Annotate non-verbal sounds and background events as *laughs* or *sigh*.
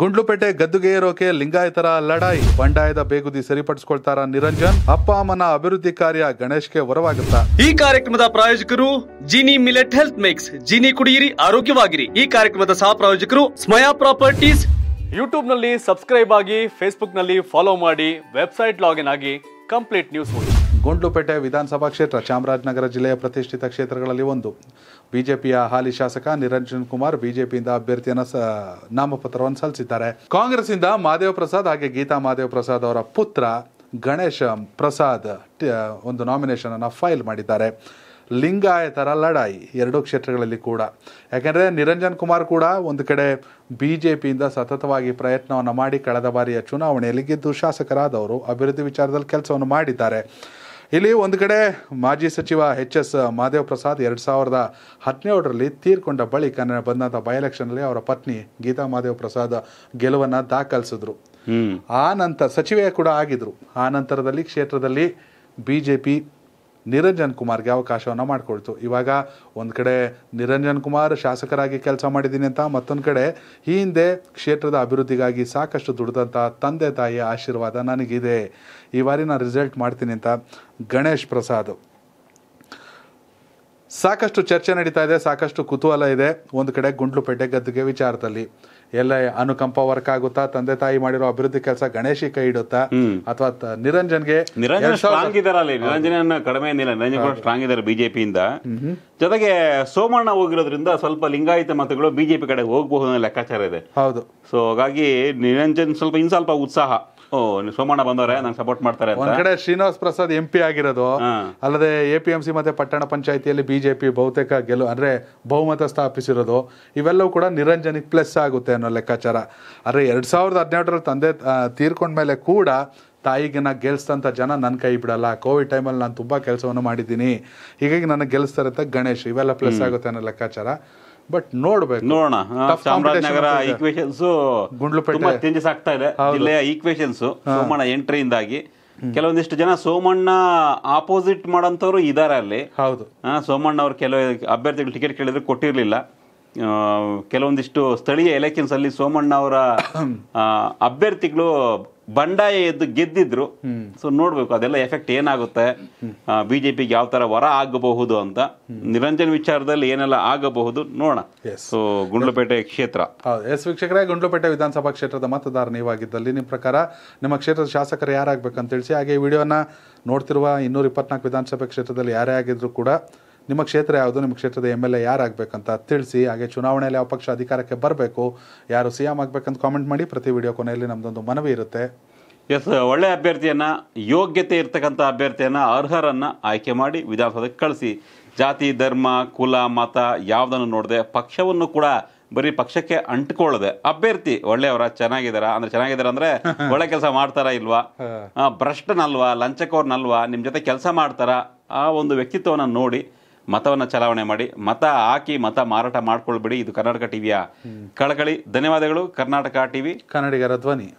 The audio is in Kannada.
ಗುಂಡ್ಲುಪೇಟೆ ಗದ್ದುಗೆ ಏರೋಕೆ ಲಿಂಗಾಯತರ ಲಡಾಯಿ. ಬಂಡಾಯದ ಬೇಗುದಿ ಸರಿಪಡಿಸಿಕೊಳ್ತಾರ ನಿರಂಜನ್. ಅಪ್ಪ ಅಮ್ಮನ ಅಭಿವೃದ್ಧಿ ಕಾರ್ಯ ಗಣೇಶ್ಗೆ ವರವಾಗುತ್ತಾ. ಈ ಕಾರ್ಯಕ್ರಮದ ಪ್ರಾಯೋಜಕರು Jini millet health mix. Jini ಕುಡಿಯಿರಿ, ಆರೋಗ್ಯವಾಗಿರಿ. ಈ ಕಾರ್ಯಕ್ರಮದ ಸಹ ಪ್ರಾಯೋಜಕರು ಸ್ಮಯಾ ಪ್ರಾಪರ್ಟೀಸ್ ಯೂಟ್ಯೂಬ್ನಲ್ಲಿ ಸಬ್ಸ್ಕ್ರೈಬ್ ಆಗಿ, ಫೇಸ್ಬುಕ್ನಲ್ಲಿ ಫಾಲೋ ಮಾಡಿ, ವೆಬ್ಸೈಟ್ ಲಾಗಿನ್ ಆಗಿ ಕಂಪ್ಲೀಟ್ ನ್ಯೂಸ್ ಓದಿ ಗುಂಡ್ಲುಪೇಟೆ ವಿಧಾನಸಭಾ ಕ್ಷೇತ್ರ ಚಾಮರಾಜನಗರ ಜಿಲ್ಲೆಯ ಪ್ರತಿಷ್ಠಿತ ಕ್ಷೇತ್ರಗಳಲ್ಲಿ ಒಂದು. ಬಿಜೆಪಿಯ ಹಾಲಿ ಶಾಸಕ ನಿರಂಜನ್ ಕುಮಾರ್ ಬಿಜೆಪಿಯಿಂದ ಅಭ್ಯರ್ಥಿಯನ್ನು ನಾಮಪತ್ರವನ್ನು ಸಲ್ಲಿಸಿದ್ದಾರೆ. ಕಾಂಗ್ರೆಸ್ಸಿಂದ ಮಾದೇವ ಪ್ರಸಾದ್ ಹಾಗೆ ಗೀತಾ ಮಾದೇವ ಪ್ರಸಾದ್ ಅವರ ಪುತ್ರ ಗಣೇಶ್ ಪ್ರಸಾದ್ ಒಂದು ನಾಮಿನೇಷನ್ ಅನ್ನು ಫೈಲ್ ಮಾಡಿದ್ದಾರೆ. ಲಿಂಗಾಯತರ ಲಡಾಯಿ ಎರಡೂ ಕ್ಷೇತ್ರಗಳಲ್ಲಿ ಕೂಡ. ಯಾಕೆಂದರೆ ನಿರಂಜನ್ ಕುಮಾರ್ ಕೂಡ ಒಂದು ಕಡೆ ಬಿ ಜೆ ಪಿಯಿಂದ ಸತತವಾಗಿ ಪ್ರಯತ್ನವನ್ನು ಮಾಡಿ ಕಳೆದ ಬಾರಿಯ ಚುನಾವಣೆಯಲ್ಲಿ ಗೆದ್ದು ಶಾಸಕರಾದವರು ಅಭಿವೃದ್ಧಿ ವಿಚಾರದಲ್ಲಿ ಕೆಲಸವನ್ನು ಮಾಡಿದ್ದಾರೆ. ಇಲ್ಲಿ ಒಂದು ಕಡೆ ಮಾಜಿ ಸಚಿವ ಎಚ್ ಎಸ್ ಮಹಾದೇವ್ ಪ್ರಸಾದ್ ಎರಡು ಸಾವಿರದ ಹದಿನೇಳರಲ್ಲಿ ತೀರ್ಕೊಂಡ ಬಳಿಕ ಬಂದಂಥ ಬೈ ಎಲೆಕ್ಷನ್ನಲ್ಲಿ ಅವರ ಪತ್ನಿ ಗೀತಾ ಮಹಾದೇವ್ ಪ್ರಸಾದ್ ಗೆಲುವನ್ನು ದಾಖಲಿಸಿದ್ರು. ಆ ನಂತರ ಸಚಿವೆ ಕೂಡ ಆಗಿದ್ರು. ಆ ನಂತರದಲ್ಲಿ ಕ್ಷೇತ್ರದಲ್ಲಿ ಬಿ ಜೆ ಪಿ ನಿರಂಜನ್ ಕುಮಾರ್ಗೆ ಅವಕಾಶವನ್ನು ಮಾಡಿಕೊಳ್ತು. ಇವಾಗ ಒಂದು ಕಡೆ ನಿರಂಜನ್ ಕುಮಾರ್ ಶಾಸಕರಾಗಿ ಕೆಲಸ ಮಾಡಿದ್ದೀನಿ ಅಂತ ಮತ್ತೊಂದು ಕಡೆ ಈ ಹಿಂದೆ ಕ್ಷೇತ್ರದ ಅಭಿವೃದ್ಧಿಗಾಗಿ ಸಾಕಷ್ಟು ದುಡಿದಂಥ ತಂದೆ ತಾಯಿಯ ಆಶೀರ್ವಾದ ನನಗಿದೆ. ಈ ಬಾರಿ ನಾನು ರಿಸಲ್ಟ್ ಮಾಡ್ತೀನಿ ಅಂತ ಗಣೇಶ್ ಪ್ರಸಾದ್. ಸಾಕಷ್ಟು ಚರ್ಚೆ ನಡೀತಾ ಇದೆ, ಸಾಕಷ್ಟು ಕುತೂಹಲ ಇದೆ. ಒಂದು ಕಡೆ ಗುಂಡ್ಲುಪೇಟೆ ಗದ್ದುಗೆ ವಿಚಾರದಲ್ಲಿ. ಎಲ್ಲ ಅನುಕಂಪ ವರ್ಕ್ ಆಗುತ್ತಾ ತಂದೆ ತಾಯಿ ಮಾಡಿರೋ ಅಭಿವೃದ್ಧಿ ಕೆಲಸ ಗಣೇಶಿ ಕೈ ಇಡುತ್ತಾ? ಅಥವಾ ನಿರಂಜನ್ಗೆ ನಿರಂಜನ್ ಕಡಿಮೆ ಸ್ಟ್ರಾಂಗ್ ಇದ್ದಾರೆ ಇಂದ ಜೊತೆಗೆ ಸೋಮಣ್ಣ ಹೋಗಿರೋದ್ರಿಂದ ಸ್ವಲ್ಪ ಲಿಂಗಾಯಿತ ಮತಗಳು ಬಿಜೆಪಿ ಕಡೆ ಹೋಗಬಹುದು ಅನ್ನೋ ಲೆಕ್ಕಾಚಾರ ಇದೆ. ಹೌದು. ಸೊ ಹಾಗಾಗಿ ನಿರಂಜನ್ ಸ್ವಲ್ಪ ಇನ್ ಸ್ವಲ್ಪ ಉತ್ಸಾಹ. ಓ ಸೋಮಣ್ಣ ಬಂದವ್ರೆ ನಂಗೆ ಸಪೋರ್ಟ್ ಮಾಡ್ತಾರೆ ಒಂದ್ ಕಡೆ ಶ್ರೀನಿವಾಸ್ ಪ್ರಸಾದ್ ಎಂ ಪಿ ಆಗಿರೋದು ಅಲ್ಲದೆ ಎ ಪಿ ಎಂ ಸಿ ಮತ್ತೆ ಪಟ್ಟಣ ಪಂಚಾಯತಿಯಲ್ಲಿ ಬಿಜೆಪಿ ಬಹುತೇಕ ಗೆಲು ಅಂದ್ರೆ ಬಹುಮತ ಸ್ಥಾಪಿಸಿರೋದು ಇವೆಲ್ಲವೂ ಕೂಡ ನಿರಂಜನಿಕ್ ಪ್ಲಸ್ ಆಗುತ್ತೆ ಅನ್ನೋ ಲೆಕ್ಕಾಚಾರ. ಅಂದ್ರೆ ಎರಡ್ ಸಾವಿರದ ಹದಿನೆಂಟರಲ್ಲಿ ತಂದೆ ತೀರ್ಕೊಂಡ ತೀರ್ಕೊಂಡ್ಮೇಲೆ ಕೂಡ ತಾಯಿಗೆ ನಾ ಗೆಲ್ಸ್ತಂತ ಜನ ನನ್ನ ಕೈ ಬಿಡಲ್ಲ. ಕೋವಿಡ್ ಟೈಮಲ್ಲಿ ನಾನು ತುಂಬಾ ಕೆಲಸವನ್ನು ಮಾಡಿದ್ದೀನಿ. ಹೀಗಾಗಿ ನನಗೆ ಗೆಲ್ಲಿಸ್ತಾರೆ ಅಂತ ಗಣೇಶ್ ಇವೆಲ್ಲ ಪ್ಲಸ್ ಆಗುತ್ತೆ ಅನ್ನೋ ಲೆಕ್ಕಾಚಾರ. ಬಟ್ ನೋಡ್ಬೇಕು. ನೋಡೋಣ. ಚಾಮರಾಜನಗರ ಈಕ್ವೇಶನ್ಸ್ ಗುಂಡ್ಲುಪೇಟೆ. ತುಂಬಾ ಚೇಂಜಸ್ ಆಗ್ತಾ ಇದೆ. ಜಿಲ್ಲೆಯ ಈಕ್ವೇಶನ್ಸ್ ಸೋಮಣ್ಣ ಎಂಟ್ರಿಯಿಂದಾಗಿ. ಕೆಲವೊಂದಿಷ್ಟು ಜನ ಸೋಮಣ್ಣ ಆಪೋಸಿಟ್ ಮಾಡೋಂಥವ್ರು ಇದಾರೆ ಅಲ್ಲಿ. ಹೌದು. ಸೋಮಣ್ಣ ಅವರು ಕೆಲವು ಅಭ್ಯರ್ಥಿಗಳು ಟಿಕೆಟ್ ಕೇಳಿದ್ರು ಕೊಟ್ಟಿರಲಿಲ್ಲ. ಕೆಲವೊಂದಿಷ್ಟು ಸ್ಥಳೀಯ ಎಲೆಕ್ಷನ್ಸ್ ಅಲ್ಲಿ ಸೋಮಣ್ಣ ಅವರ *coughs* ಅಭ್ಯರ್ಥಿಗಳು ಬಂಡಾಯ ಎದ್ದು ಗೆದ್ದಿದ್ರು. ಸೊ ನೋಡ್ಬೇಕು ಅದೆಲ್ಲ ಎಫೆಕ್ಟ್ ಏನಾಗುತ್ತೆ? ಬಿಜೆಪಿಗೆ ಯಾವ ತರ ವರ ಆಗಬಹುದು ಅಂತ. ನಿರಂಜನ್ ವಿಚಾರದಲ್ಲಿ ಏನೆಲ್ಲ ಆಗಬಹುದು ನೋಡೋಣ. ಸೊ ಗುಂಡ್ಲುಪೇಟೆ ಕ್ಷೇತ್ರ. ಎಸ್ ವೀಕ್ಷಕರೇ ಗುಂಡ್ಲುಪೇಟೆ ವಿಧಾನಸಭಾ ಕ್ಷೇತ್ರದ ಮತದಾರ ನೀವಾಗಿದ್ದಲ್ಲಿ ನಿಮ್ಮ ಪ್ರಕಾರ ನಿಮ್ಮ ಕ್ಷೇತ್ರದ ಶಾಸಕರು ಯಾರಾಗಬೇಕಂತ ತಿಳಿಸಿ ಹಾಗೆ ಈ ವಿಡಿಯೋನ ನೋಡ್ತಿರುವ ಇನ್ನೂರ ಇಪ್ಪತ್ನಾಲ್ಕು ವಿಧಾನಸಭೆ ಕ್ಷೇತ್ರದಲ್ಲಿ ಯಾರೇ ಆಗಿದ್ರು ಕೂಡ ನಿಮ್ಮ ಕ್ಷೇತ್ರ ಯಾವುದು? ನಿಮ್ಮ ಕ್ಷೇತ್ರದ ಎಂ ಎಲ್ ಎ ಯಾರಾಗಬೇಕಂತ ತಿಳಿಸಿ ಹಾಗೆ ಚುನಾವಣೆಯಲ್ಲಿ ಯಾವ ಪಕ್ಷ ಅಧಿಕಾರಕ್ಕೆ ಬರಬೇಕು ಯಾರು ಸಿ ಎಂ ಆಗಬೇಕಂತ ಕಾಮೆಂಟ್ ಮಾಡಿ. ಪ್ರತಿ ವಿಡಿಯೋ ಕೊನೆಯಲ್ಲಿ ನಮ್ಮದೊಂದು ಮನವಿ ಇರುತ್ತೆ. ಎಸ್ ಒಳ್ಳೆ ಅಭ್ಯರ್ಥಿಯನ್ನ ಯೋಗ್ಯತೆ ಇರ್ತಕ್ಕಂಥ ಅಭ್ಯರ್ಥಿಯನ್ನ ಅರ್ಹರನ್ನ ಆಯ್ಕೆ ಮಾಡಿ ವಿಧಾನಸೌಧಕ್ಕೆ ಕಳಿಸಿ. ಜಾತಿ ಧರ್ಮ ಕುಲ ಮತ ಯಾವುದನ್ನು ನೋಡದೆ ಪಕ್ಷವನ್ನು ಕೂಡ ಬರೀ ಪಕ್ಷಕ್ಕೆ ಅಂಟ್ಕೊಳ್ಳದೆ. ಅಭ್ಯರ್ಥಿ ಒಳ್ಳೆಯವರ ಚೆನ್ನಾಗಿದಾರ ಅಂದ್ರೆ ಚೆನ್ನಾಗಿದಾರ ಅಂದ್ರೆ *laughs* ಒಳ್ಳೆ ಕೆಲಸ ಮಾಡ್ತಾರಾ ಇಲ್ವಾ? ಭ್ರಷ್ಟನಲ್ವಾ ಲಂಚಕೋರ್ನಲ್ವಾ ನಿಮ್ ಜೊತೆ ಕೆಲಸ ಮಾಡ್ತಾರಾ? ಆ ಒಂದು ವ್ಯಕ್ತಿತ್ವವನ್ನ ನೋಡಿ ಮತವನ್ನ ಚಲಾವಣೆ ಮಾಡಿ ಮತ ಹಾಕಿ ಮತ ಮಾರಾಟ ಮಾಡ್ಕೊಳ್ಬಿಡಿ. ಇದು ಕರ್ನಾಟಕ ಟಿವಿಯ ಕಳಕಳಿ. ಧನ್ಯವಾದಗಳು. ಕರ್ನಾಟಕ ಟಿವಿ. ಕನ್ನಡಿಗರ ಧ್ವನಿ.